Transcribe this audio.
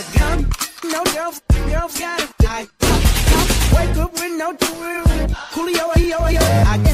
gotta come. No girls, girls gotta die. Wake up with no jewelry. Coolio, yo, yo, yo. I